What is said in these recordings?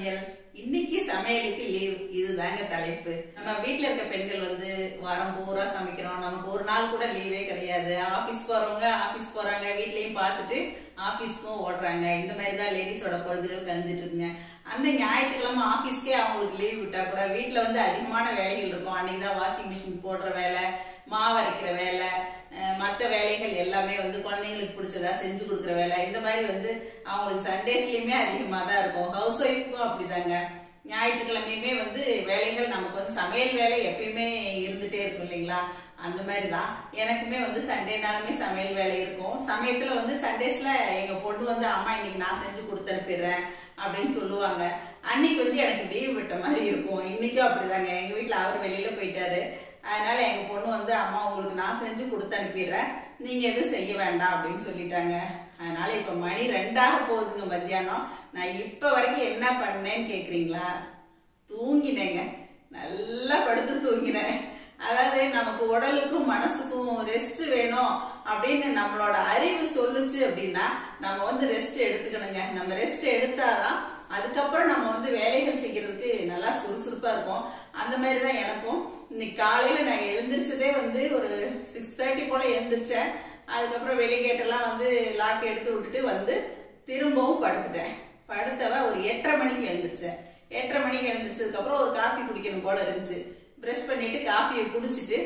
சமையல். இன்னைக்கு சமையலுக்கு லீவ் இதுதாங்க தலைப்பு. நம்ம வீட்டுல இருக்க பெண்கள் வந்து வாரம் பூரா சமைக்கிறோம். நமக்கு ஒரு நாள் கூட லீவே கிடையாது. ஆபீஸ் போறவங்க ஆபீஸ் போறாங்க. வீட்லயும் பார்த்துட்டு ஆபீஸ்க்கும் ஓடுறாங்க. இந்த மாதிரி தான் லேடிஸோட பொழுதுகள் கழிஞ்சிட்டு இருக்குங்க. அந்த ஞாயிற்றுக்கிழமை ஆபீஸ்க்கே அவங்களுக்கு லீவ் விட்டா கூட வீட்டுல வந்து அதிகமான வேலைகள் இருக்கும். அன்னைக்கு தான் வாஷிங் மிஷின் போடுற வேலை மாவரைக்கிற வேலை மற்ற வேலைகள் எல்லாமே வந்து குழந்தைங்களுக்கு பிடிச்சதா செஞ்சு கொடுக்குற வேலை. இந்த மாதிரி வந்து அவங்களுக்கு சண்டேஸ்லயுமே அதிகமாக தான் இருக்கும். ஹவுஸ் ஒய்ஃப்க்கும் அப்படிதாங்க. ஞாயிற்றுக்கிழமையுமே வந்து வேலைகள் நமக்கு வந்து சமையல் வேலை எப்பயுமே இருந்துட்டே இருக்கும் இல்லைங்களா? அந்த மாதிரி தான் எனக்குமே வந்து சண்டேனாலுமே சமையல் வேலை இருக்கும். சமயத்துல வந்து சண்டேஸ்ல எங்க பொண்ணு வந்து அம்மா இன்னைக்கு நான் செஞ்சு கொடுத்து அனுப்பிடுறேன் அப்படின்னு சொல்லுவாங்க. அன்னைக்கு வந்து எனக்கு லீவ் விட்ட மாதிரி இருக்கும். இன்னைக்கும் அப்படிதாங்க. எங்க வீட்டுல அவர் வெளியில போயிட்டாரு. அதனால எங்க பொண்ணு வந்து அம்மா உங்களுக்கு நான் செஞ்சு கொடுத்து அனுப்பிடுறேன். நீங்க எதுவும் செய்ய வேண்டாம் அப்படின்னு சொல்லிட்டாங்க. அதனால இப்ப மணி ரெண்டாக போகுதுங்க மத்தியானம். நான் இப்ப வரைக்கும் என்ன பண்ணேன்னு கேக்குறீங்களா? தூங்கினேங்க. நல்லா படுத்து தூங்கினேன். அதாவது நமக்கு உடலுக்கும் மனசுக்கும் ரெஸ்ட் வேணும் அப்படின்னு நம்மளோட அறிவு சொல்லுச்சு அப்படின்னா நம்ம வந்து ரெஸ்ட் எடுத்துக்கணுங்க. நம்ம ரெஸ்ட் எடுத்தாதான் அதுக்கப்புறம் நம்ம வந்து வேலைகள் செய்யறதுக்கு நல்லா சுறுசுறுப்பா இருக்கும் அந்த மாதிரி தான் எனக்கும் இன்னைக்கு காலையில நான் எழுந்திரிச்சதே வந்து ஒரு சிக்ஸ் தேர்ட்டி போல எழுந்திரிச்சேன். அதுக்கப்புறம் வெளிகேட்டெல்லாம் வந்து லாக் எடுத்து விட்டுட்டு வந்து திரும்பவும் படுத்துட்டேன். படுத்தவ ஒரு எட்டரை மணிக்கு எழுந்திரிச்சேன். எட்டரை மணிக்கு எழுந்திரிச்சதுக்கு அப்புறம் ஒரு காஃபி குடிக்கணும் போல இருந்துச்சு. ப்ரெஷ் பண்ணிட்டு காஃபியை குடிச்சிட்டு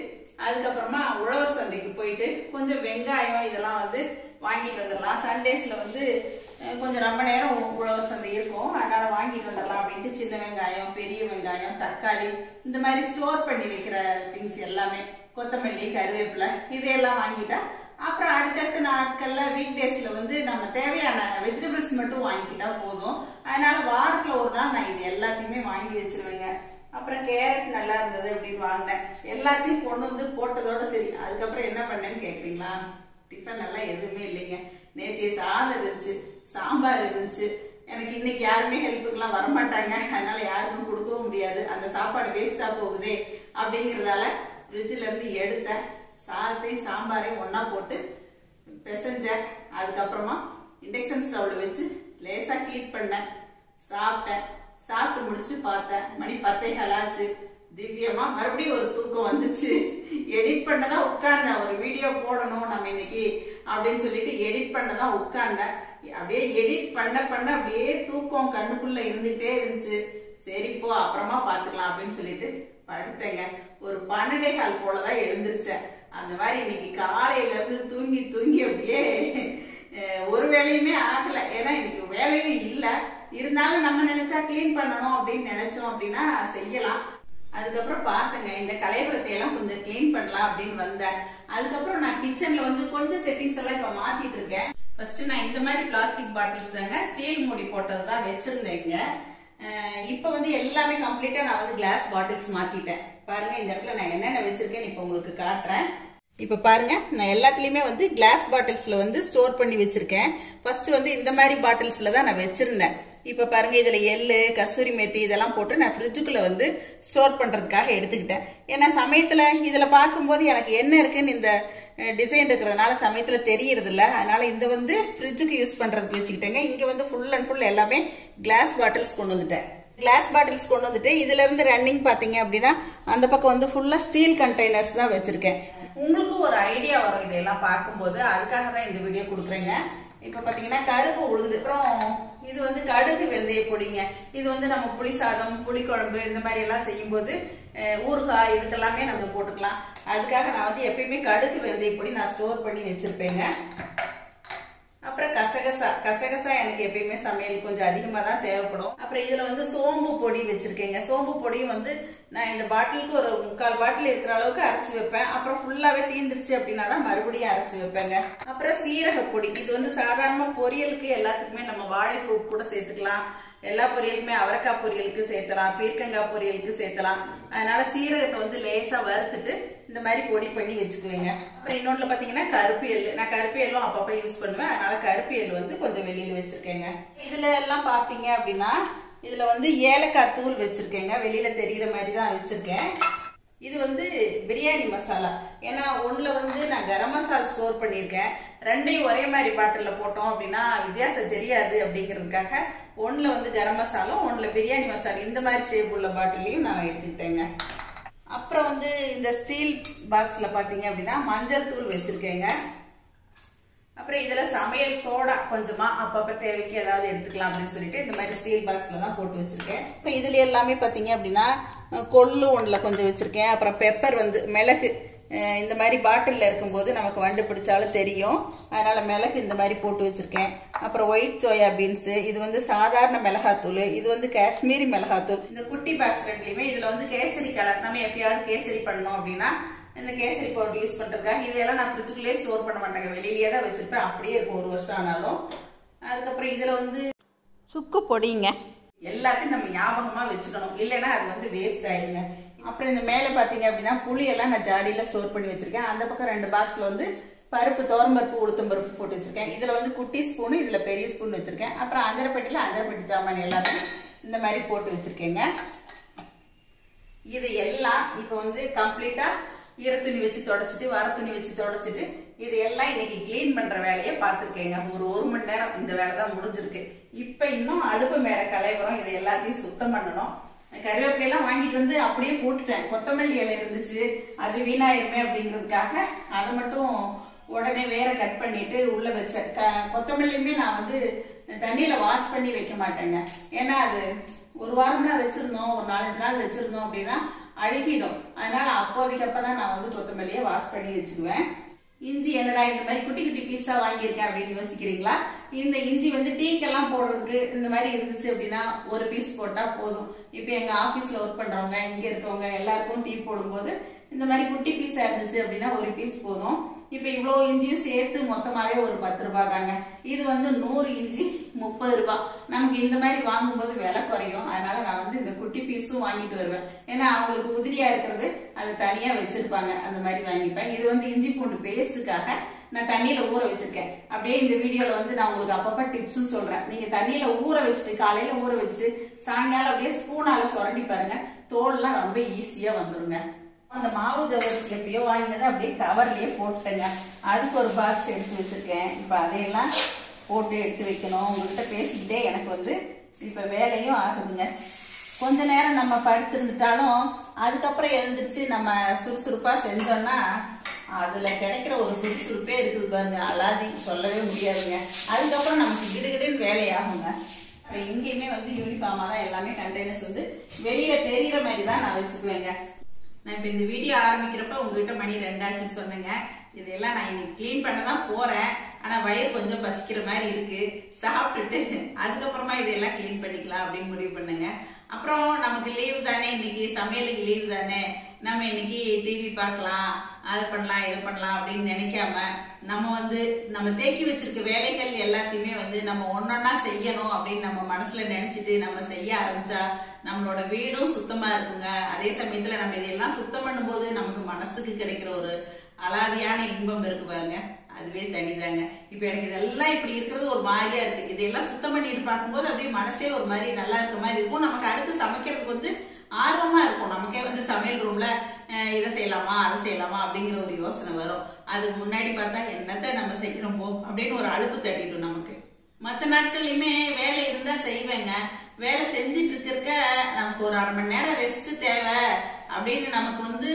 அதுக்கப்புறமா உழவர் சந்தைக்கு போயிட்டு கொஞ்சம் வெங்காயம் இதெல்லாம் வந்து வாங்கிட்டு வந்துடலாம். சண்டேஸ்ல வந்து கொஞ்சம் ரொம்ப நேரம் உழவு சந்தை இருக்கும். அதனால வாங்கிட்டு வந்துடலாம் அப்படின்ட்டு சின்ன வெங்காயம் பெரிய வெங்காயம் தக்காளி இந்த மாதிரி ஸ்டோர் பண்ணி வைக்கிற திங்ஸ் எல்லாமே கொத்தமல்லி கருவேப்பிலை இதையெல்லாம் வாங்கிட்டா அப்புறம் அடுத்தடுத்த நாட்கள்ல வீக் டேஸ்ல வந்து நம்ம தேவையான வெஜிடபிள்ஸ் மட்டும் வாங்கிக்கிட்டா போதும். அதனால வாரத்துல ஒரு நாள் நான் இது எல்லாத்தையுமே வாங்கி வச்சிருவேங்க. அப்புறம் கேரட் நல்லா இருந்தது அப்படின்னு வாங்கினேன். எல்லாத்தையும் கொண்டு வந்து போட்டதோட சரி. அதுக்கப்புறம் என்ன பண்ணேன்னு கேக்குறீங்களா? டிஃபன் எல்லாம் எதுவுமே இல்லைங்க. நேத்திய சாதம் இருந்துச்சு. சாம்பார் இருந்துச்சு. எனக்கு இன்னைக்கு யாருமே ஹெல்ப்புக்கெல்லாம் வரமாட்டாங்க. அதனால யாருக்கும் கொடுக்கவும் முடியாது. அந்த சாப்பாடு வேஸ்டா போகுதே அப்படிங்கறதால ஃப்ரிட்ஜ்ல இருந்து எடுத்தேன் சாதத்தையும் சாம்பாரையும் ஒன்றா போட்டு பிசைஞ்சேன். அதுக்கப்புறமா இண்டக்ஷன் ஸ்டவ்ல வச்சு லேசா ஹீட் பண்ணேன் சாப்பிட்டேன். சாப்பிட்டு முடிச்சுட்டு பார்த்தேன். மணி பத்தே கலாச்சு. திவ்யமா மறுபடியும் ஒரு தூக்கம் வந்துச்சு. எடிட் பண்ணதான் உட்கார்ந்தேன். ஒரு வீடியோ போடணும் நம்ம இன்னைக்கு அப்படின்னு சொல்லிட்டு எடிட் பண்ணதான் உட்கார்ந்தேன். அப்படியே எடிட் பண்ண பண்ண அப்படியே தூக்கம் கண்ணுக்குள்ள இருந்துட்டே இருந்துச்சு. சரி போ அப்புறமா பாத்துக்கலாம் அப்படின்னு சொல்லிட்டு படுத்தேங்க. ஒரு பன்னெண்டே கால் போலதான் எழுந்திருச்சேன். அந்த மாதிரி இன்னைக்கு காலையில இருந்து தூங்கி தூங்கி அப்படியே ஒரு வேலையுமே ஆகல. ஏன்னா இன்னைக்கு வேலையும் இல்லை. இருந்தாலும் நம்ம நினைச்சா க்ளீன் பண்ணணும் அப்படின்னு நினைச்சோம் அப்படின்னா செய்யலாம். அதுக்கப்புறம் பார்த்தேங்க இந்த கலைபுரத்தை எல்லாம் கொஞ்சம் க்ளீன் பண்ணலாம் அப்படின்னு வந்தேன். அதுக்கப்புறம் நான் கிச்சன்ல வந்து கொஞ்சம் செட்டிங்ஸ் எல்லாம் இப்ப மாத்திட்டு இருக்கேன். ஃபர்ஸ்ட் நான் இந்த மாதிரி பிளாஸ்டிக் பாட்டில்ஸ் தாங்க. ஸ்டீல் மூடி போட்டது தான் வச்சிருந்தேங்க. இப்போ வந்து எல்லாமே கம்ப்ளீட்டா நான் வந்து கிளாஸ் பாட்டில்ஸ் மாத்திட்டேன். பாருங்க இந்த இடத்துல நான் என்னென்ன வச்சிருக்கேன்னு இப்ப உங்களுக்கு காட்டுறேன். இப்போ பாருங்க நான் எல்லாத்துலேயுமே வந்து கிளாஸ் பாட்டில்ஸில் வந்து ஸ்டோர் பண்ணி வச்சிருக்கேன். ஃபர்ஸ்ட் வந்து இந்த மாதிரி பாட்டில்ஸில் தான் நான் வச்சிருந்தேன். இப்போ பாருங்க இதில் எள்ளு கசூரி மேத்தி இதெல்லாம் போட்டு நான் ஃப்ரிட்ஜுக்குள்ளே வந்து ஸ்டோர் பண்ணுறதுக்காக எடுத்துக்கிட்டேன். ஏன்னா சமயத்தில் இதில் பார்க்கும்போது எனக்கு என்ன இருக்குன்னு இந்த டிசைன் இருக்கிறதுனால சமயத்தில் தெரியறது இல்லை அதனால இந்த வந்து ஃப்ரிட்ஜுக்கு யூஸ் பண்ணுறதுக்கு வச்சுக்கிட்டேங்க. இங்கே வந்து ஃபுல் அண்ட் ஃபுல் எல்லாமே கிளாஸ் பாட்டில்ஸ் கொண்டு வந்துட்டேன். கிளாஸ் பாட்டில்ஸ் கொண்டு வந்துட்டு இதுல இருந்து ரன்னிங் பாத்தீங்க அப்படின்னா அந்த பக்கம் வந்து ஃபுல்லா ஸ்டீல் கண்டெய்னர்ஸ் தான் வச்சிருக்கேன். உங்களுக்கும் ஒரு ஐடியா வரும் இதெல்லாம் பார்க்கும்போது. அதுக்காக தான் இந்த வீடியோ கொடுக்குறேங்க. இப்ப பாத்தீங்கன்னா கருப்பு உளுந்து அப்புறம் இது வந்து கடுகு வெந்தய பொடிங்க. இது வந்து நம்ம புளி சாதம் புளிக்குழம்பு இந்த மாதிரி எல்லாம் செய்யும்போது ஊறுகாய் இதுக்கெல்லாமே நம்ம போட்டுக்கலாம். அதுக்காக நான் வந்து எப்பயுமே கடுகு வெந்தய பொடி நான் ஸ்டோர் பண்ணி வச்சிருப்பேங்க. அப்புறம் கசகசா கசகசா எனக்கு எப்பயுமே சமையல் கொஞ்சம் அதிகமாக தான் தேவைப்படும். அப்புறம் இதில் வந்து சோம்பு பொடி வச்சுருக்கேங்க. சோம்பு பொடியும் வந்து நான் இந்த பாட்டிலுக்கு ஒரு முக்கால் பாட்டில் இருக்கிற அளவுக்கு அரைச்சி வைப்பேன். அப்புறம் ஃபுல்லாகவே தீந்துருச்சு அப்படின்னா தான் மறுபடியும் அரைச்சி வைப்பேங்க. அப்புறம் சீரக பொடி இது வந்து சாதாரணமாக பொரியலுக்கு எல்லாத்துக்குமே நம்ம வாழைப்பூ கூட சேர்த்துக்கலாம். எல்லா பொரியலுக்குமே அவரைக்காய் பொரியலுக்கு சேர்த்தலாம் பீர்க்கங்காய் பொரியலுக்கு சேர்த்தலாம். அதனால சீரகத்தை வந்து லேசா வறுத்துட்டு இந்த மாதிரி பொடி பண்ணி வச்சுக்குவேங்க. அப்புறம் இன்னொன்னு பாத்தீங்கன்னா கருப்பு எள்ளு. நான் கருப்பு எள்ளும் அப்பப்ப யூஸ் பண்ணுவேன். அதனால கருப்பு எள்ளு வந்து கொஞ்சம் வெளியில வச்சிருக்கேங்க. இதுல எல்லாம் பாத்தீங்க அப்படின்னா இதுல வந்து ஏலக்காய் தூள் வச்சிருக்கேங்க. வெளியில தெரியுற மாதிரி தான் வச்சிருக்கேன். இது வந்து பிரியாணி மசாலா. ஏன்னா ஒன்றில் வந்து நான் கரம் மசாலா ஸ்டோர் பண்ணியிருக்கேன். ரெண்டையும் ஒரே மாதிரி பாட்டிலில் போட்டோம் அப்படின்னா வித்தியாசம் தெரியாது அப்படிங்கிறதுக்காக ஒன்றில் வந்து கரம் மசாலா ஒன்றில் பிரியாணி மசாலா இந்த மாதிரி ஷேப் உள்ள பாட்டிலையும் நான் எடுத்துக்கிட்டேங்க. அப்புறம் வந்து இந்த ஸ்டீல் பாக்ஸில் பார்த்தீங்க அப்படின்னா மஞ்சள் தூள் வச்சுருக்கேங்க. அப்புறம் இதில் சமையல் சோடா கொஞ்சமாக அப்பப்போ தேவைக்கு ஏதாவது எடுத்துக்கலாம் அப்படின்னு சொல்லிட்டு இந்த மாதிரி ஸ்டீல் பாக்ஸில் தான் போட்டு வச்சுருக்கேன். இப்போ இதில் எல்லாமே பார்த்தீங்க அப்படின்னா கொள்ளு ஒன்றில் கொஞ்சம் வச்சுருக்கேன். அப்புறம் பெப்பர் வந்து மிளகு இந்த மாதிரி பாட்டிலில் இருக்கும்போது நமக்கு வண்டு பிடிச்சாலும் தெரியும். அதனால் மிளகு இந்த மாதிரி போட்டு வச்சுருக்கேன். அப்புறம் ஒயிட் சோயா பீன்ஸு இது வந்து சாதாரண மிளகாத்தூள் இது வந்து காஷ்மீரி மிளகாத்தூள். இந்த குட்டி பாக்ஸ் ரெண்டுலையுமே இதில் வந்து கேசரி கலர் நம்ம எப்பயாவது கேசரி பண்ணோம் அப்படின்னா இந்த கேசரி பவுடர் யூஸ் பண்ணுறதுக்காக இதெல்லாம் நான் ஃப்ரிட்ஜுக்குள்ளே ஸ்டோர் பண்ண மாட்டேங்க. வெளியே தான் வச்சிருப்பேன். அப்படியே இருக்கும் ஒரு வருஷம் ஆனாலும். அதுக்கப்புறம் இதில் வந்து சுக்கு பொடிங்க. எல்லாத்தையும் நம்ம ஞாபகமா வச்சுக்கணும். இல்லைன்னா அது வந்து வேஸ்ட் ஆயிருங்க அப்புறம் இந்த மேலே பார்த்தீங்க அப்படின்னா புளியெல்லாம் நான் ஜாடியில் ஸ்டோர் பண்ணி வச்சிருக்கேன். அந்த பக்கம் ரெண்டு பாக்ஸில் வந்து பருப்பு தோரம்பருப்பு உளுத்தம் பருப்பு போட்டு வச்சிருக்கேன். இதில் வந்து குட்டி ஸ்பூனு இதில் பெரிய ஸ்பூன் வச்சிருக்கேன். அப்புறம் அஞ்சரைப்பட்டியில் அஞ்சரைப்பட்டி சாமான் எல்லாத்தையும் இந்த மாதிரி போட்டு வச்சுருக்கேங்க. இது எல்லாம் இப்போ வந்து கம்ப்ளீட்டாக ஈர துணி வச்சு தொடச்சிட்டு வர துணி வச்சு தொடச்சிட்டு இது எல்லாம் இன்னைக்கு கிளீன் பண்ற வேலையை பார்த்துருக்கேங்க. ஒரு ஒரு மணி நேரம் இந்த வேலை தான் முடிஞ்சிருக்கு. இப்போ இன்னும் அடுப்பு மேடை கலைவரம் இதை எல்லாத்தையும் சுத்தம் பண்ணணும். கருவேப்பிலை எல்லாம் வாங்கிட்டு வந்து அப்படியே போட்டுட்டேன். கொத்தமல்லி இலை இருந்துச்சு. அது வீணாயிருமே அப்படிங்கிறதுக்காக அதை மட்டும் உடனே வேற கட் பண்ணிட்டு உள்ள வச்சேன். கொத்தமல்லியுமே நான் வந்து தண்ணியில வாஷ் பண்ணி வைக்க மாட்டேங்க. ஏன்னா அது ஒரு வாரம்னா வச்சிருந்தோம் ஒரு நாலஞ்சு நாள் வச்சிருந்தோம் அப்படின்னா அழுகிடும். அதனால அப்போதைக்கு அப்பதான் நான் வந்து கொத்தமல்லியை வாஷ் பண்ணி வச்சுக்குவேன். இஞ்சி என்னடா இந்த மாதிரி குட்டி குட்டி பீஸா வாங்கியிருக்கேன் அப்படின்னு யோசிக்கிறீங்களா? இந்த இஞ்சி வந்து டீக்கெல்லாம் போடுறதுக்கு இந்த மாதிரி இருந்துச்சு அப்படின்னா ஒரு பீஸ் போட்டா போதும். இப்போ எங்க ஆபீஸ்ல ஒர்க் பண்றவங்க இங்க இருக்கவங்க எல்லாருக்கும் டீ போடும்போது இந்த மாதிரி குட்டி பீஸா இருந்துச்சு அப்படின்னா ஒரு பீஸ் போதும். இப்ப இவ்வளவு இஞ்சியும் சேர்த்து மொத்தமாவே ஒரு பத்து ரூபாய் தாங்க. இது வந்து நூறு இஞ்சி முப்பது ரூபாய். நமக்கு இந்த மாதிரி வாங்கும்போது விலை குறையும். அதனால நான் வந்து இந்த குட்டி பீஸும் வாங்கிட்டு வருவேன். ஏன்னா அவங்களுக்கு உதிரியா இருக்கிறது அது தனியா வச்சிருப்பாங்க. அந்த மாதிரி வாங்கிப்பேன். இது வந்து இஞ்சி பூண்டு பேஸ்ட்டுக்காக நான் தண்ணியில ஊற வச்சிருக்கேன். அப்படியே இந்த வீடியோல வந்து நான் உங்களுக்கு அப்பப்ப டிப்ஸும் சொல்றேன். நீங்க தண்ணியில ஊற வச்சுட்டு காலையில ஊற வச்சுட்டு சாயங்காலம் அப்படியே ஸ்பூனால சுரண்டி பாருங்க. தோல்லாம் ரொம்ப ஈஸியா வந்துருங்க. அந்த மாவு ஜவரிசி எப்படியோ வாங்கினதை அப்படியே கவர்லேயே போட்டுட்டேங்க. அதுக்கு ஒரு பாக்ஸ் எடுத்து வச்சுருக்கேன். இப்போ அதையெல்லாம் போட்டு எடுத்து வைக்கணும். உங்கள்கிட்ட பேசிக்கிட்டே எனக்கு வந்து இப்போ வேலையும் ஆகுதுங்க. கொஞ்ச நேரம் நம்ம படுத்திருந்துட்டாலும் அதுக்கப்புறம் எழுந்திரிச்சு நம்ம சுறுசுறுப்பாக செஞ்சோன்னா அதில் கிடைக்கிற ஒரு சுறுசுறுப்பே இருக்குது பாருங்க. அலாதி சொல்லவே முடியாதுங்க. அதுக்கப்புறம் நமக்கு கிடுகிடுன்னு வேலையாகுங்க. அப்புறம் இங்கேயுமே வந்து யூனிஃபார்மாக தான் எல்லாமே கண்டெய்னர்ஸ் வந்து வெளியில் தெரியிற மாதிரி தான் நான் வச்சுக்குவேங்க. நான் இப்போ இந்த வீடியோ ஆரம்பிக்கிறப்ப உங்ககிட்ட மணி ரெண்டாச்சுன்னு சொன்னேங்க. இதெல்லாம் நான் இன்னைக்கு க்ளீன் பண்ண தான் போறேன். ஆனால் வயிறு கொஞ்சம் பசிக்கிற மாதிரி இருக்கு. சாப்பிட்டுட்டு அதுக்கப்புறமா இதெல்லாம் க்ளீன் பண்ணிக்கலாம் அப்படின்னு முடிவு பண்ணுங்க. அப்புறம் நமக்கு லீவு தானே இன்னைக்கு? சமையலுக்கு லீவு தானே? நம்ம இன்னைக்கு டிவி பார்க்கலாம். அதை பண்ணலாம் இதை பண்ணலாம் அப்படின்னு நினைக்காம நம்ம வந்து நம்ம தேக்கி வச்சிருக்க வேலைகள் எல்லாத்தையுமே வந்து நம்ம ஒன்னொன்னா செய்யணும் அப்படின்னு நம்ம மனசுல நினைச்சிட்டு நம்ம செய்ய ஆரம்பிச்சா நம்மளோட வீடும் சுத்தமா இருக்குங்க. அதே சமயத்துல நம்ம இதையெல்லாம் சுத்தம் பண்ணும்போது நமக்கு மனசுக்கு கிடைக்கிற ஒரு அலாதியான இன்பம் இருக்கு பாருங்க. அதுவே தனிதாங்க. இப்ப எனக்கு இதெல்லாம் இப்படி இருக்கிறது ஒரு மாதிரியா இருக்கு. இதையெல்லாம் சுத்தம் பண்ணிட்டு பார்க்கும்போது அப்படியே மனசே ஒரு மாதிரி நல்லா இருக்க மாதிரி இருக்கும். நமக்கு அடுத்து சமைக்கிறதுக்கு வந்து ஆர்வமா இருக்கும். நமக்கே வந்து சமையல் ரூம்ல இதை செய்யலாமா? அதை செய்யலாமா? அப்படிங்கிற ஒரு யோசனை வரும். அதுக்கு முன்னாடி பார்த்தா என்னத்த நம்ம செய்யறோம் போ அப்படின்னு ஒரு அலுப்பு தட்டிடும் நமக்கு. மற்ற நாட்கள்லயுமே வேலை இருந்தா செய்வேங்க. வேலை செஞ்சுட்டு இருக்கிறக்க நமக்கு ஒரு அரை மணி நேரம் ரெஸ்ட் தேவை அப்படின்னு நமக்கு வந்து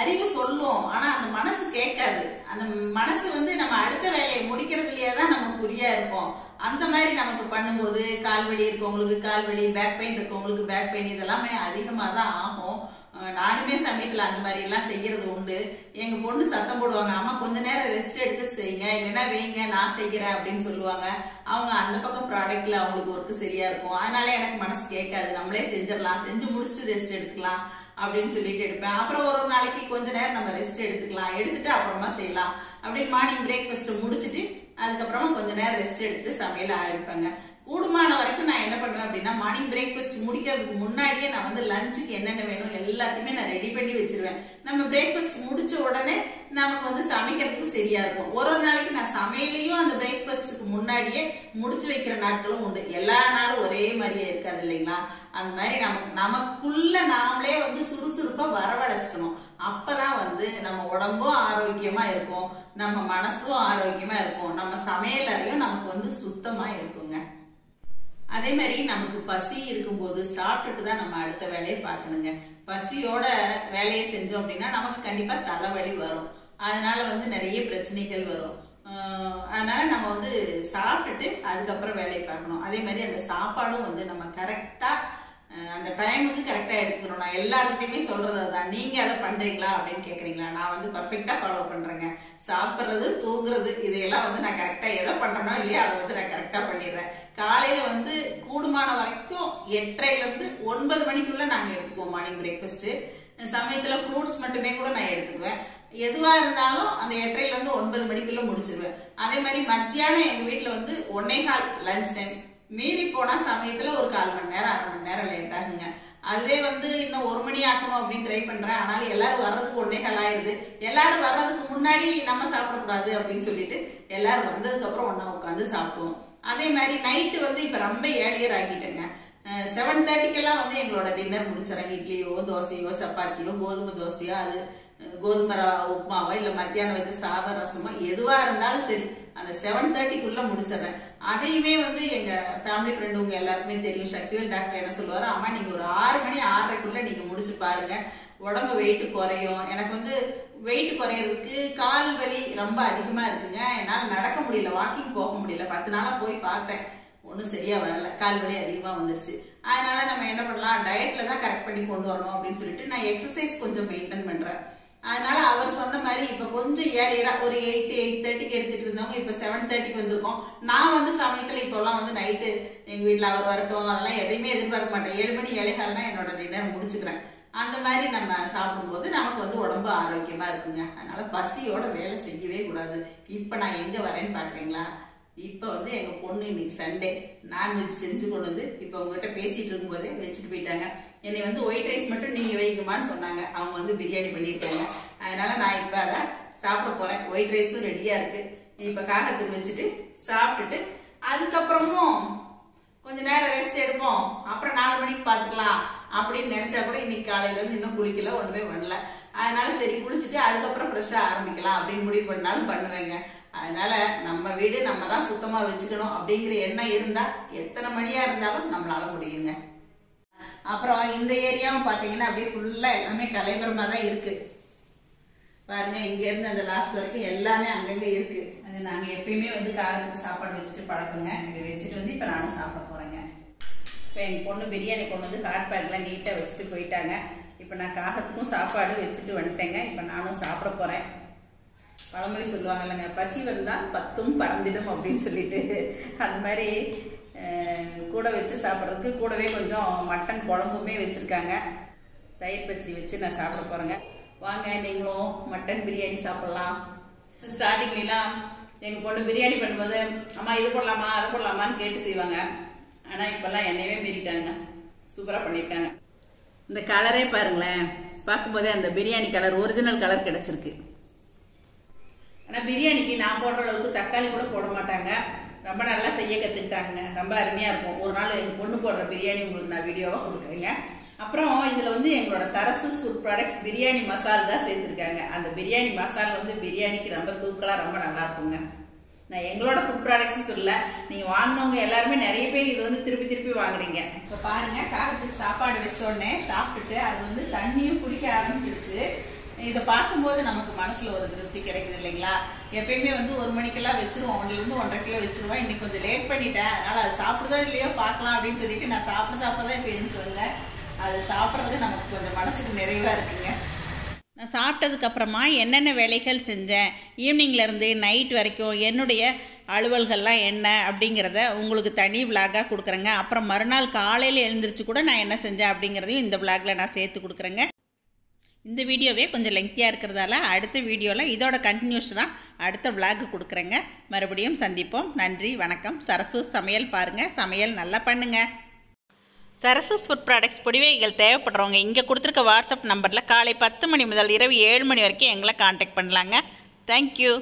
அறிவு சொல்லும். ஆனா அந்த மனசு கேட்காது. அந்த மனசு வந்து நம்ம அடுத்த வேலையை முடிக்கிறதுலயே தான் நம்ம குறியா இருப்போம் அந்த மாதிரி நமக்கு பண்ணும்போது கால்வலி இருக்கவங்களுக்கு கால்வலி பேக் பெயின் இருக்கவங்களுக்கு பேக் பெயின் இதெல்லாமே அதிகமாக தான் ஆகும். நானுமே சமயத்துல அந்த மாதிரி எல்லாம் செய்யறது உண்டு. எங்க பொண்ணு சத்தம் போடுவாங்க அம்மா கொஞ்ச நேரம் ரெஸ்ட் எடுத்து செய்யுங்க இல்லைன்னா வைங்க நான் செய்யறேன் அப்படின்னு சொல்லுவாங்க. அவங்க அந்த பக்கம் ப்ராடக்ட்ல அவங்களுக்கு ஒர்க் சரியா இருக்கும். அதனால எனக்கு மனசு கேட்காது. நம்மளே செஞ்சிடலாம். செஞ்சு முடிச்சுட்டு ரெஸ்ட் எடுத்துக்கலாம் அப்படின்னு சொல்லிட்டு எடுப்பேன். அப்புறம் ஒரு ஒரு நாளைக்கு கொஞ்ச நேரம் நம்ம ரெஸ்ட் எடுத்துக்கலாம். எடுத்துட்டு அப்புறமா செய்யலாம். அப்படின்னு மார்னிங் பிரேக்ஃபாஸ்ட் முடிச்சுட்டு அதுக்கப்புறமா கொஞ்ச நேரம் ரெஸ்ட் எடுத்துட்டு சமையல் ஆரம்பிப்பாங்க. கூடுமான வரைக்கும் நான் என்ன பண்ணுவேன் அப்படின்னா மார்னிங் பிரேக்ஃபாஸ்ட் முடிக்கிறதுக்கு முன்னாடியே நான் வந்து லஞ்சுக்கு என்னென்ன வேணும் எல்லாத்தையுமே நான் ரெடி பண்ணி வச்சிருவேன். நம்ம பிரேக்ஃபாஸ்ட் முடிச்ச உடனே நமக்கு வந்து சமைக்கிறதுக்கு சரியா இருக்கும். ஒரு ஒரு நாளைக்கு நான் சமையலையும் அந்த பிரேக்ஃபாஸ்ட்டுக்கு முன்னாடியே முடிச்சு வைக்கிற நாட்களும் உண்டு. எல்லா நாளும் ஒரே மாதிரியே இருக்காது இல்லைங்களா? அந்த மாதிரி நமக்கு நமக்குள்ள நாமளே வந்து சுறுசுறுப்பா வரவழைச்சுக்கணும். அப்பதான் வந்து நம்ம உடம்பும் ஆரோக்கியமா இருக்கும். நம்ம மனசும் ஆரோக்கியமா இருக்கும். நம்ம சமையல் அறையும் நமக்கு வந்து சுத்தமா இருக்குங்க. அதே மாதிரி நமக்கு பசி இருக்கும்போது சாப்பிட்டுட்டு தான் நம்ம அடுத்த வேலையை பார்க்கணுங்க. பசியோட வேலையை செஞ்சோம் அப்படின்னா நமக்கு கண்டிப்பா தலைவலி வரும். அதனால வந்து நிறைய பிரச்சனைகள் வரும். அதனால நம்ம வந்து சாப்பிட்டுட்டு அதுக்கப்புறம் வேலையை பார்க்கணும். அதே மாதிரி அந்த சாப்பாடும் வந்து நம்ம கரெக்டாக அந்த டைமுக்கு கரெக்டாக எடுத்துக்கணும். நான் எல்லாருக்கிட்டையுமே சொல்கிறது தான் நீங்கள் அதை பண்ணுறீங்களா அப்படின்னு கேட்குறீங்களா நான் வந்து பர்ஃபெக்டாக ஃபாலோ பண்ணுறேங்க சாப்பிட்றது தூங்குறது இதையெல்லாம் வந்து நான் கரெக்டாக எதை பண்ணுறேனோ இல்லையா அதை வந்து நான் கரெக்டாக பண்ணிடுறேன். காலையில் வந்து கூடுமான வரைக்கும் எட்டரைலேருந்து ஒன்பது மணிக்குள்ளே நாங்கள் எடுத்துக்குவோம் மார்னிங் பிரேக்ஃபாஸ்ட்டு சமயத்தில் ஃப்ரூட்ஸ் மட்டுமே கூட நான் எடுத்துக்குவேன். எதுவாக இருந்தாலும் அந்த எட்டரைல ஒன்பது மணிக்குள்ளே முடிச்சிருவேன். அதே மாதிரி மத்தியானம் எங்கள் வீட்டில் வந்து ஒன்னே கால் லஞ்ச் டைம் மீறி போனா சமயத்துல ஒரு கால் மணி நேரம் அரை மணி நேரம் லேட் ஆகுங்க. அதுவே வந்து இன்னும் ஒரு மணி ஆக்கணும் அப்படின்னு ட்ரை பண்றேன். ஆனாலும் எல்லாரும் வர்றதுக்கு ஒன்னே ஆயிருது. எல்லாரும் வர்றதுக்கு முன்னாடி நம்ம சாப்பிடக்கூடாது அப்படின்னு சொல்லிட்டு எல்லாரும் வந்ததுக்கு அப்புறம் ஒன்னா உட்காந்து சாப்பிடுவோம். அதே மாதிரி நைட்டு வந்து இப்ப ரொம்ப ஏழியர் ஆக்கிட்டேங்க செவன் தேர்ட்டிக்கெல்லாம் வந்து எங்களோட டின்னர் முடிச்சிடறாங்க இட்லியோ தோசையோ சப்பாத்தியோ கோதுமை தோசையோ அது கோதுமை உப்புமாவோ இல்ல மத்தியானம் வச்ச சாதம் ரசமோ எதுவா இருந்தாலும் சரி. அந்த செவன் தேர்ட்டிக்குள்ள முடிச்சிடுறேன். அதையுமே வந்து எங்க ஃபேமிலி ஃப்ரெண்டு உங்க எல்லாருக்குமே தெரியும். சக்திவேல் டாக்டர் என்ன சொல்லுவாரு? அம்மா நீங்க ஒரு ஆறு மணி ஆறரைக்குள்ள நீங்க முடிச்சு பாருங்க. உடம்பு வெயிட் குறையும். எனக்கு வந்து வெயிட் குறையறதுக்கு கால் வலி ரொம்ப அதிகமா இருக்குங்க. என்னால நடக்க முடியல வாக்கிங் போக முடியல. பத்து நாளா போய் பார்த்தேன். ஒன்றும் சரியா வரல. கால் வலி அதிகமா வந்துருச்சு. அதனால நம்ம என்ன பண்ணலாம்? டயட்ல தான் கரெக்ட் பண்ணி கொண்டு வரணும் அப்படின்னு சொல்லிட்டு நான் எக்ஸசைஸ் கொஞ்சம் மெயின்டைன் பண்றேன். அதனால அவர் சொன்ன மாதிரி இப்ப கொஞ்சம் ஏழியரா ஒரு எயிட் எயிட் தேர்ட்டிக்கு எடுத்துட்டு இருந்தவங்க இப்ப செவன் தேர்ட்டிக்கு வந்திருக்கோம். நான் வந்து சமயத்துல இப்பெல்லாம் வந்து நைட்டு எங்க வீட்டுல அவர் வரட்டும் அதெல்லாம் எதையுமே எதிர்பார்க்க மாட்டேன். ஏழு மணி ஏழைகால்னா என்னோட டின்னர் முடிச்சுக்கிறேன். அந்த மாதிரி நம்ம சாப்பிடும்போது நமக்கு வந்து உடம்பு ஆரோக்கியமா இருக்குங்க. அதனால பசியோட வேலை செய்யவே கூடாது. இப்ப நான் எங்க வரேன்னு பாக்குறீங்களா? இப்போ வந்து எங்க பொண்ணு இன்னைக்கு சண்டே நான்வெஜ் செஞ்சு கொண்டு வந்து இப்போ உங்ககிட்ட பேசிட்டு இருக்கும்போதே வச்சுட்டு போயிட்டாங்க. என்னை வந்து ஒயிட் ரைஸ் மட்டும் நீங்க வைக்குமான்னு சொன்னாங்க. அவங்க வந்து பிரியாணி பண்ணியிருக்காங்க. அதனால நான் இப்ப அதை சாப்பிட போறேன். ஒயிட் ரைஸும் ரெடியா இருக்கு. இப்ப காகத்துக்கு வச்சுட்டு சாப்பிட்டுட்டு அதுக்கப்புறமும் கொஞ்ச நேரம் ரெஸ்ட் எடுப்போம். அப்புறம் நாலு மணிக்கு பாத்துக்கலாம் அப்படின்னு நினைச்சா கூட இன்னைக்கு காலையில இருந்து இன்னும் குளிக்கல ஒண்ணுமே பண்ணல. அதனால சரி குளிச்சுட்டு அதுக்கப்புறம் ஃப்ரெஷ்ஷா ஆரம்பிக்கலாம் அப்படின்னு முடிவு பண்ணாலும் பண்ணுவேங்க. அதனால நம்ம வீடு நம்ம தான் சுத்தமா வச்சுக்கணும் அப்படிங்கிற எண்ணம் இருந்தா எத்தனை மணியா இருந்தாலும் நம்மளால முடியுங்க. அப்புறம் இந்த ஏரியாவும் பாத்தீங்கன்னா அப்படியே ஃபுல்லா எல்லாமே கலைபுரமா தான் இருக்கு. பாருங்க இங்க இருந்து அந்த லாஸ்ட் வரைக்கும் எல்லாமே அங்கங்க இருக்கு. அது நாங்க எப்பயுமே வந்து காலத்துக்கு சாப்பாடு வச்சுட்டு பழக்கங்க. இங்க வச்சுட்டு வந்து இப்ப நானும் சாப்பிட போறேங்க. இப்ப என் பொண்ணு பிரியாணி கொண்டு வந்து ஹாட் பேக்லாம் நீட்டா வச்சுட்டு போயிட்டாங்க. இப்ப நான் காகத்துக்கும் சாப்பாடு வச்சுட்டு வந்துட்டேங்க. இப்ப நானும் சாப்பிட போறேன். பழமொழி சொல்லுவாங்கல்லங்க பசி வந்தால் பத்தும் பறந்திடும் அப்படின்னு சொல்லிட்டு. அது மாதிரி கூட வச்சு சாப்பிட்றதுக்கு கூடவே கொஞ்சம் மட்டன் குழம்புமே வச்சுருக்காங்க. தயிர் பச்சடி வச்சு நான் சாப்பிட போகிறேங்க வாங்க நீங்களும் மட்டன் பிரியாணி சாப்பிட்லாம். ஸ்டார்டிங்லாம் எங்கள் பொண்ணு பிரியாணி பண்ணும்போது அம்மா இது போடலாமா அதை போடலாமான்னு கேட்டு செய்வாங்க. ஆனால் இப்போல்லாம் என்னையவே மீறிட்டாங்க. சூப்பராக பண்ணியிருக்காங்க இந்த கலரே பாருங்களேன். பார்க்கும்போதே அந்த பிரியாணி கலர் ஒரிஜினல் கலர் கிடச்சிருக்கு. ஆனால் பிரியாணிக்கு நான் போடுற அளவுக்கு தக்காளி கூட போட மாட்டாங்க. ரொம்ப நல்லா செய்ய கற்றுக்கிட்டாங்க ரொம்ப அருமையாக இருக்கும். ஒரு நாள் எங்கள் பொண்ணு போடுற பிரியாணி உங்களுக்கு நான் வீடியோவாக கொடுக்குறேங்க. அப்புறம் இதில் வந்து எங்களோட சரசு ஃபுட் ப்ராடக்ட்ஸ் பிரியாணி மசால் தான் சேர்த்திருக்காங்க. அந்த பிரியாணி மசால் வந்து பிரியாணிக்கு ரொம்ப தூக்கலாக ரொம்ப நல்லா இருக்குங்க. நான் எங்களோட ஃபுட் ப்ராடக்ட்ஸ் சொல்லல. நீங்கள் வாங்கினவங்க எல்லாருமே நிறைய பேர் இது வந்து திருப்பி திருப்பி வாங்குறீங்க. இப்போ பாருங்க காகத்துக்கு சாப்பாடு வச்சோடனே சாப்பிட்டுட்டு அது வந்து தண்ணியும் குடிக்க ஆரம்பிச்சிருச்சு. இதை பார்க்கும்போது நமக்கு மனசுல ஒரு திருப்தி கிடைக்குது இல்லைங்களா? எப்பயுமே வந்து ஒரு மணிக்கெல்லாம் வச்சிருவோம். ஒன்றுல இருந்து ஒன்றரை கிலோ வச்சிருவோம். இன்னைக்கு கொஞ்சம் லேட் பண்ணிட்டேன். அதனால அது சாப்பிடுதோ இல்லையோ பார்க்கலாம் அப்படின்னு சொல்லிட்டு நான் சாப்பிட சாப்பிட தான் இப்போ எழுந்து வந்தேன் அது சாப்பிட்றது நமக்கு கொஞ்சம் மனசுக்கு நிறைவா இருக்குங்க. நான் சாப்பிட்டதுக்கப்புறமா என்னென்ன வேலைகள் செஞ்சேன்? ஈவினிங்லேருந்து நைட் வரைக்கும் என்னுடைய அலுவல்கள்லாம் என்ன அப்படிங்கிறத உங்களுக்கு தனி விளாகாக கொடுக்குறேங்க. அப்புறம் மறுநாள் காலையில் எழுந்திரிச்சு கூட நான் என்ன செஞ்சேன் அப்படிங்கிறதையும் இந்த விளாகில் நான் சேர்த்து கொடுக்குறேங்க. இந்த வீடியோவே கொஞ்சம் லெங்க்தியாக இருக்கிறதால அடுத்த வீடியோவில் இதோட கண்டினியூஷனாக அடுத்த விளாக் கொடுக்குறேங்க. மறுபடியும் சந்திப்போம். நன்றி வணக்கம். சரசு சமையல் பாருங்கள் சமையல் நல்லா பண்ணுங்கள் சரசூஸ் ஃபுட் ப்ராடக்ட்ஸ் பொடிவைகள் தேவைப்படுறவங்க இங்கே கொடுத்துருக்க வாட்ஸ்அப் நம்பரில் காலை பத்து மணி முதல் இரவு ஏழு மணி வரைக்கும் எங்களை காண்டாக்ட் பண்ணலாங்க. தேங்க்யூ